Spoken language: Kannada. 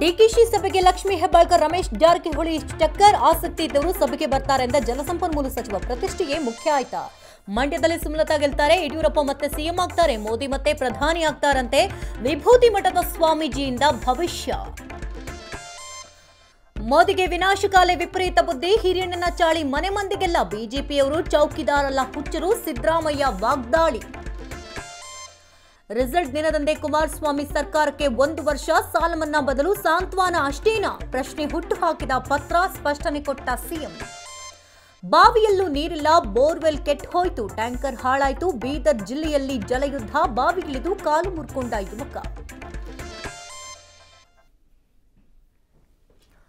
ಡಿಕೆಶಿ ಸಭೆಗೆ ಲಕ್ಷ್ಮೀ ಹೆಬ್ಬಾಳ್ಕರ್ ರಮೇಶ್ ಜಾರಕಿಹೊಳಿ ಟಕ್ಕರ್ ಆಸಕ್ತಿ ಇದ್ದವರು ಸಭೆಗೆ ಬರ್ತಾರೆ ಎಂದ ಜಲಸಂಪನ್ಮೂಲ ಸಚಿವ ಪ್ರತಿಷ್ಠೆಗೆ ಮುಖ್ಯ ಆಯ್ತ. ಮಂಡ್ಯದಲ್ಲಿ ಸುಮಲತಾ ಗೆಲ್ತಾರೆ, ಯಡಿಯೂರಪ್ಪ ಮತ್ತೆ ಸಿಎಂ ಆಗ್ತಾರೆ, ಮೋದಿ ಮತ್ತೆ ಪ್ರಧಾನಿ ಆಗ್ತಾರಂತೆ ವಿಭೂತಿ ಮಠದ ಸ್ವಾಮೀಜಿಯಿಂದ ಭವಿಷ್ಯ. ಮೋದಿಗೆ ವಿನಾಶಕಾಲೆ ವಿಪರೀತ ಬುದ್ಧಿ ಹಿರಿಯಣ್ಣನ ಚಾಳಿ ಮನೆ ಮಂದಿಗೆಲ್ಲ ಬಿಜೆಪಿಯವರು ಚೌಕಿದಾರಲ್ಲ ಹುಚ್ಚರು, ಸಿದ್ದರಾಮಯ್ಯ ವಾಗ್ದಾಳಿ. ರಿಸಲ್ಟ್ ದಿನದಂದೇ ಕುಮಾರಸ್ವಾಮಿ ಸರ್ಕಾರಕ್ಕೆ ಒಂದು ವರ್ಷ ಸಾಲ ಮನ್ನಾ ಬದಲು ಸಾಂತ್ವನ ಅಷ್ಟೇನಾ? ಪ್ರಶ್ನೆ ಹುಟ್ಟು ಹಾಕಿದ ಪತ್ರ ಸ್ಪಷ್ಟನೆ ಕೊಟ್ಟ ಸಿಎಂ. ಬಾವಿಯಲ್ಲೂ ನೀರಿಲ್ಲ, ಬೋರ್ವೆಲ್ ಕೆಟ್ಟ ಹೋಯ್ತು, ಟ್ಯಾಂಕರ್ ಹಾಳಾಯ್ತು, ಬೀದರ್ ಜಿಲ್ಲೆಯಲ್ಲಿ ಜಲಯುದ್ಧ, ಬಾವಿಗಿಳಿದು ಕಾಲು ಮುರ್ಕೊಂಡ ಯುವಕ.